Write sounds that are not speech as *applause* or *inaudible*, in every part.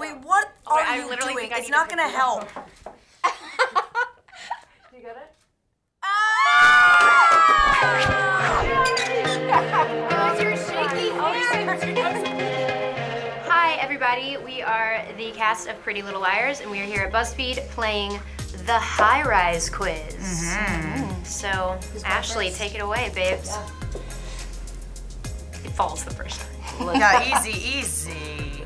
Wait, what Oh, are wait, I you literally doing? think I It's need not gonna pick *laughs* you get it help. You got it? Hi, everybody. We are the cast of Pretty Little Liars, and we are here at BuzzFeed playing the High Rise Quiz. Mm-hmm. So, Ashley, take it away, babes. It falls the first time. Yeah, *laughs* easy, easy.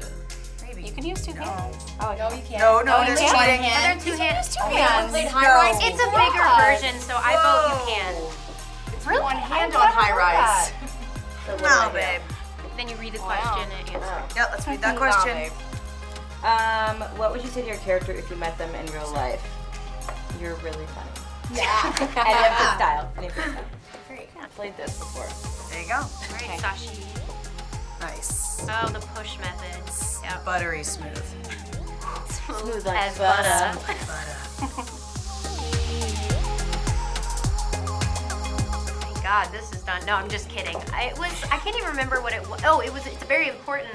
Maybe. Can use two hands. Oh, no, you can't. No, no, you there's can't. cheating. Heather, two hands. Two hands. Played No. high rise. It's a bigger version, so I vote you can. It's really? One hand on high heard rise. No, babe. Then you read the question and answer. Yeah, let's read that *laughs* question. Um, what would you say to your character if you met them in real life? You're really funny. Yeah. *laughs* And you have good style. And you have good style. *laughs* Great. I've played this before. There you go. Right, Sashi. Nice. Oh, the push methods. Yeah. *laughs* Buttery smooth. Smooth like as butter. butter. Thank *laughs* God, this is done. No, I'm just kidding. I it was. I can't even remember what it was. Oh, it was. It's a very important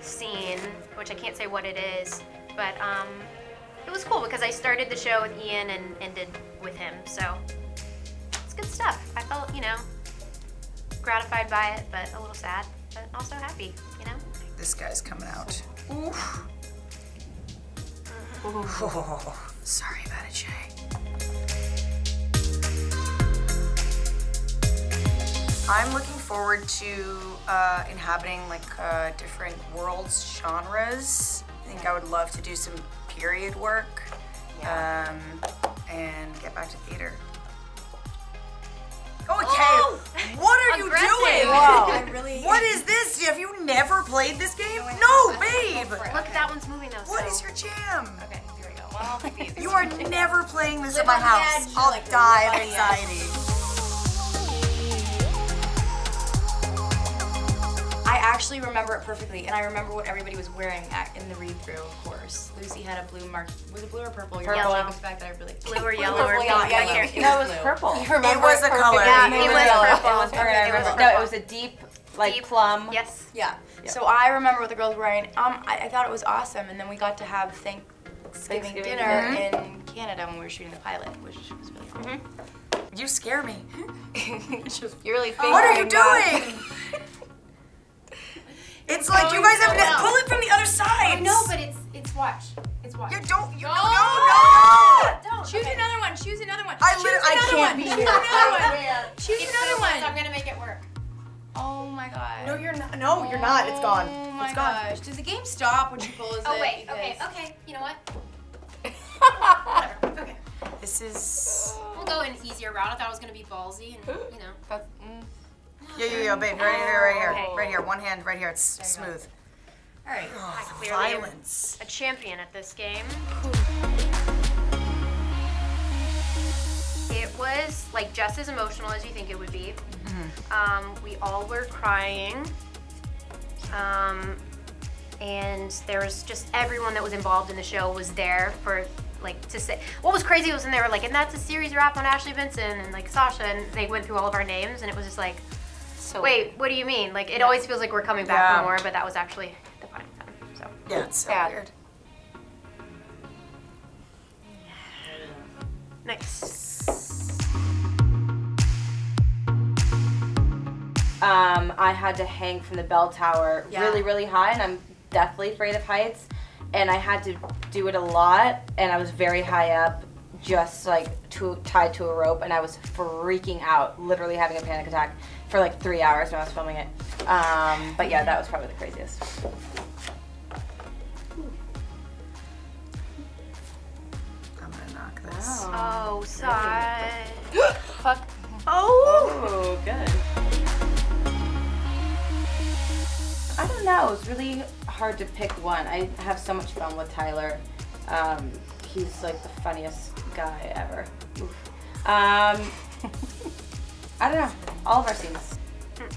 scene, which I can't say what it is, but um, it was cool because I started the show with Ian and ended with him. So it's good stuff. I felt, you know, gratified by it, but a little sad, but also happy. You know. This guy's coming out. Oof. Oh, sorry about it, Jay. I'm looking forward to uh, inhabiting like uh, different worlds, genres. I think I would love to do some period work um, and get back to theater. Is? Have you never played this game? No, babe. Look, that one's moving though. What so- is your jam? Okay, here we go. Well, maybe You are *laughs* never playing this Live at my house. edge, I'll like, die of live on the edge. anxiety. I actually remember it perfectly, and I remember what everybody was wearing at, in the read-through. Of course, Lucy had a blue mark. Was it blue or purple? You're Purple. showing us back that I really Blue or *laughs* yellow or yeah, pink? yeah, Right yeah, here. No, it was purple. You *laughs* remember It was a color. Yeah, perfectly. it was yellow. purple. It was purple. No, it was a deep, like Deep- plum. Yes. Yeah. So I remember what the girls were wearing. Um, I, I thought it was awesome, and then we got to have Thanksgiving, Thanksgiving dinner dinner. in Canada when we were shooting the pilot, which was really cool. You scare me. *laughs* *laughs* You're really What are you *laughs* doing? It's like you guys have to pull it from the other side. No, but it's it's watch. It's watch. You don't. You, No. no, no, no. Don't. Choose okay. another one. Choose another one. I Choose literally- I another can't one. be Choose another one. Choose It's another so close, I'm one. gonna make it work. Oh my god. No, you're not. No, you're not. It's gone. Oh my It's gone. gosh. Does the game stop when she pulls Oh it? Oh wait. Okay. Because- Okay. You know what? Whatever. Okay. This is. We'll go an easier route. I thought it was gonna be ballsy, and you know. That's, mm. Yeah, yeah, yeah, babe. Right here, right here, Okay. right here. One hand, right here. It's There you go. smooth. All right. Oh, the clearly am- violence. A champion at this game. It like just as emotional as you think it would be. Um, we all were crying. Um, and there was just everyone that was involved in the show was there for like to say what was crazy was when they were like and that's a series wrap on Ashley Benson and like Sasha and they went through all of our names and it was just like So wait what do you mean like it always feels like we're coming back Yeah. for more but that was actually the final time so Yeah, it's so weird. nice Um, I had to hang from the bell tower Yeah. really, really high, and I'm deathly afraid of heights. And I had to do it a lot, and I was very high up, just like to, tied to a rope, and I was freaking out, literally having a panic attack for like three hours when I was filming it. Um, but yeah, that was probably the craziest. I'm gonna knock this. oh sorry *gasps* Fuck. Don't know. It's really hard to pick one. I have so much fun with Tyler. Um, he's like the funniest guy ever. Um, *laughs* I don't know. All of our scenes.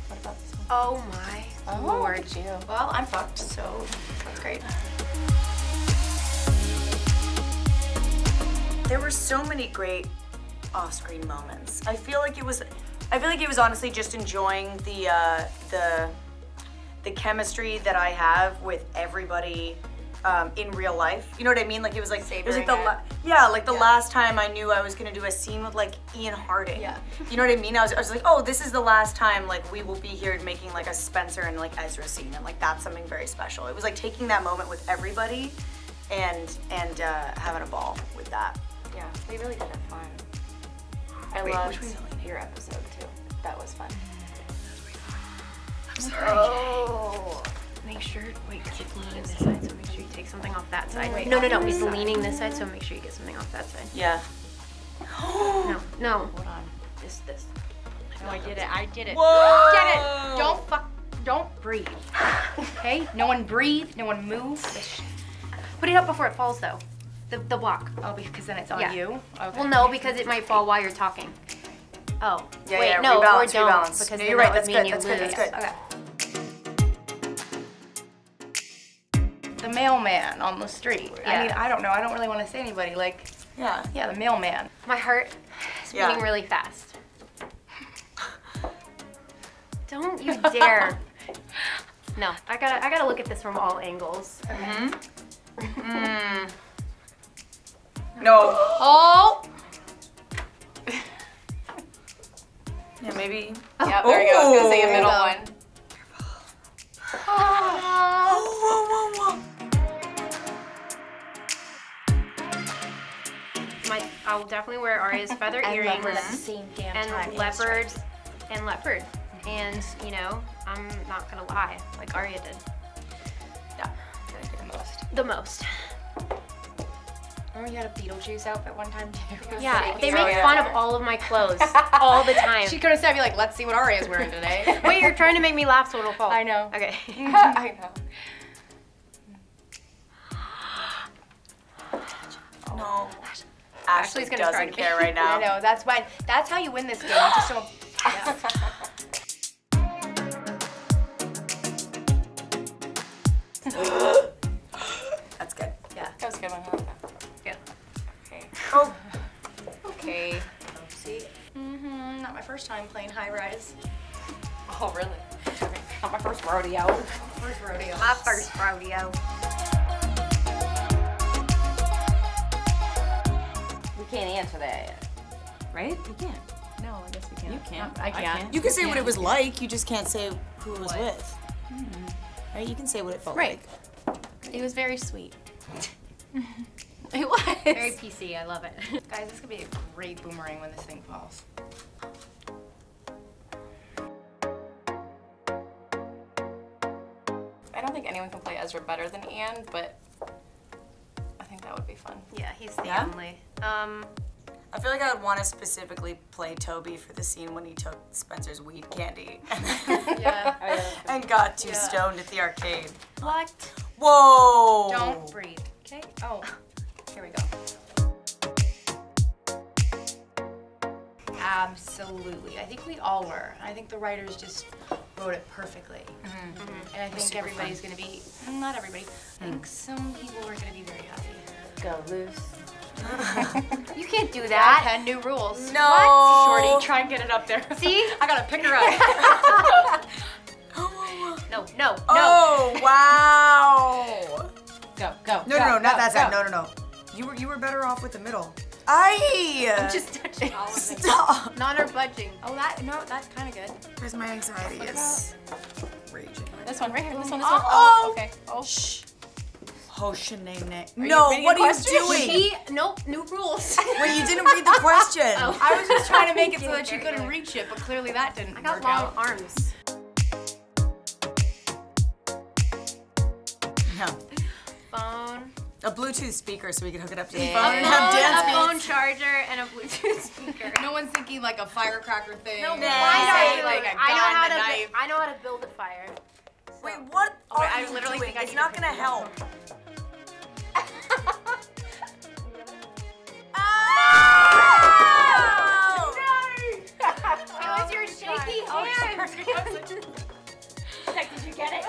What about this one? oh my Oh, lord you. Well, I'm fucked, so that's great. There were so many great off-screen moments. I feel like it was, I feel like it was honestly just enjoying the uh, the the chemistry that I have with everybody um, in real life. You know what I mean? Like it was like it was like the Savoring la- yeah, like the last time I knew I was gonna do a scene with like Ian Harding. Yeah. You know what I mean? I was, I was like, oh, this is the last time like we will be here making like a Spencer and like Ezra scene, and like that's something very special. It was like taking that moment with everybody, and and uh, having a ball with that. Yeah, we really did have fun. I Wait, loved which one's Elena? your episode too. That was fun. I'm sorry. Oh. Make sure, wait, 'cause it's leaning this side, so make sure you take something off that side. Wait, no, no, no, it's leaning this side, so make sure you get something off that side. Yeah. No, no. Hold on. This, this. No, I did it. I did it. Whoa! Get it. Don't fuck. Don't breathe. Okay? No one breathe. No one move. Put it up before it falls, though. The, the block. Oh, because then it's on Yeah. you. Okay. Well, no, because it might fall while you're talking. Oh, Yeah, wait, yeah, no, rebalance, or don't, rebalance. because No, you're right, that would that's good, that's good, lose. that's good. The mailman on the street. I mean, I don't know. I don't really want to say anybody. Like, Yeah. yeah, the mailman. My heart is Yeah. beating really fast. *laughs* Don't you dare. no, I gotta, I gotta look at this from all angles. Mm. No. Oh. Yeah, maybe. Yeah, there you go. I was gonna say a Oh. middle one. I'll definitely wear Aria's *laughs* feather And earrings leopard same damn time. and leopard and leopard. And you know, I'm not gonna lie, like Aria did. Yeah. The most. The most. Remember you had a Beetlejuice outfit one time too? *laughs* Yeah, they Oh, make yeah. fun of all of my *laughs* clothes all the time. She could have said, "Be like, let's see what Aria's wearing today." Wait, you're trying to make me laugh so it'll fall. I know. Okay. I know. No. Ashley's gonna doesn't care right *laughs* now. I know. That's why. That's how you win this game. You just don't. *laughs* *laughs* That's good. Yeah. That was a good one. Yeah. Oh. Okay. See. Mm-hmm. Not my first time playing high rise. Oh, really? Not my first rodeo. First rodeo. My first rodeo. Right? We can't. No, I guess we can't. You can't. I can't. You can say what it was like, you just can't say who it was with. Right? You can say what it felt Right. like. It was very sweet. *laughs* it was. Very PC. I love it. *laughs* Guys, this could be a great boomerang when this thing falls. I don't think anyone can play Ezra better than Ian, but I think that would be fun. yeah, he's the Yeah? only. Um, I feel like I would want to specifically play Toby for the scene when he took Spencer's weed candy and, *laughs* Yeah. *laughs* and got too stoned at the arcade. what? Whoa! Don't breathe. Okay? Oh, here we go. Absolutely. I think we all were. I think the writers just wrote it perfectly. Mm-hmm. Mm-hmm. And I think super everybody's going to be, not everybody, I think mm. some people are going to be very happy. Go loose. *laughs* You can't do That that. had new rules. No. Shorty, try and get it up there. *laughs* See? I gotta pick her up. *laughs* No, no, no. Oh wow! go, go. No, no, no, not that side. No, no, no. You were you were better off with the middle. I Just touching all of it. stop. Not or budging. Oh, that, no, that's kind of good. Because my anxiety is raging. This one right here, this one, this one. Oh. Oh, okay. Oh. Shh. Oh, Shanae. you No, what a are you doing? She, nope, new rules. *laughs* Wait, you didn't read the *laughs* oh. question. Oh. I was just trying to make it so that she couldn't good. reach it, but clearly that didn't I got work long out. arms. No. Phone. A Bluetooth speaker so we can hook it up to the phone and phone, have a phone charger, and a Bluetooth speaker. No one's thinking like a firecracker thing. No, or but Nah. why not? like a gun, I know how to. knife. I know how to build a fire. Wait, what Oh, wait, are I you literally doing? think I it's not gonna pick help. It was your shaky hand. Did you get it?